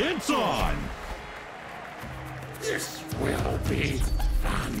It's on! This will be fun.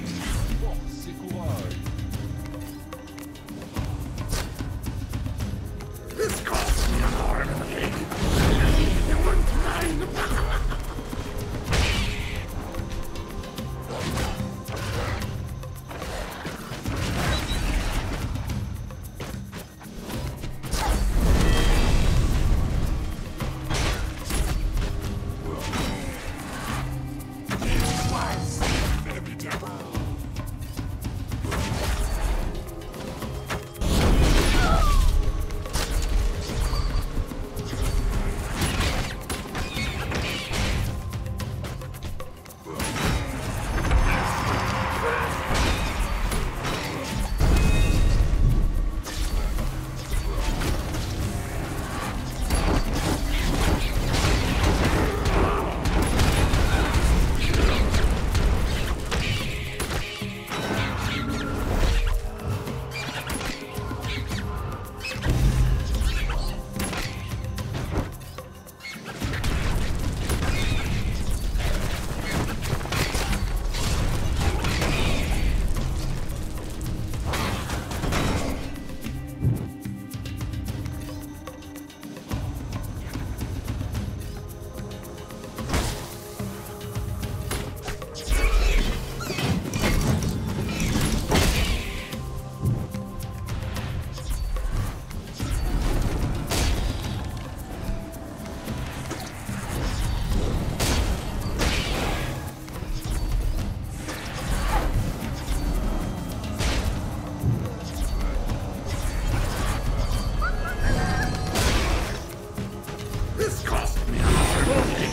Okay.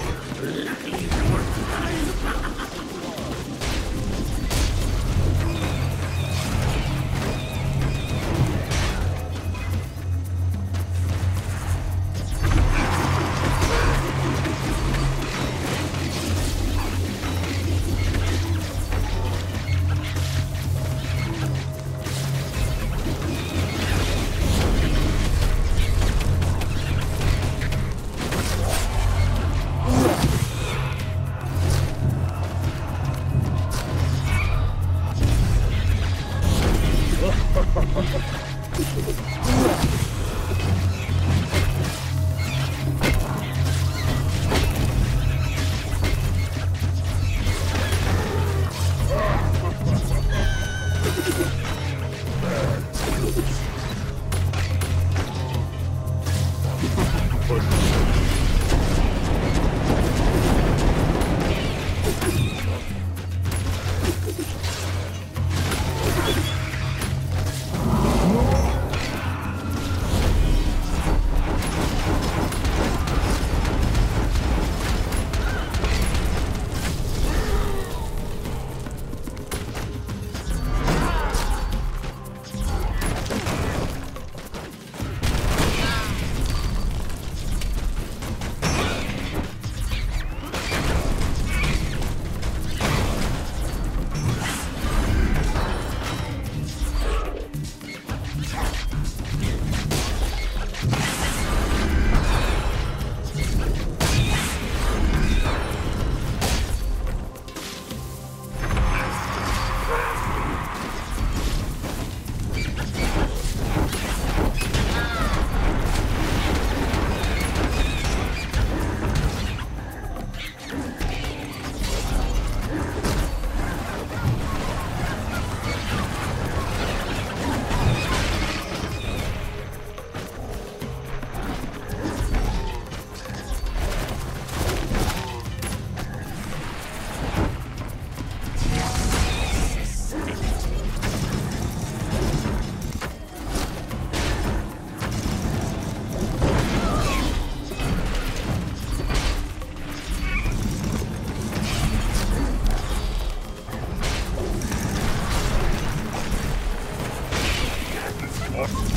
Oh.